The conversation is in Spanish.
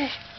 Ay.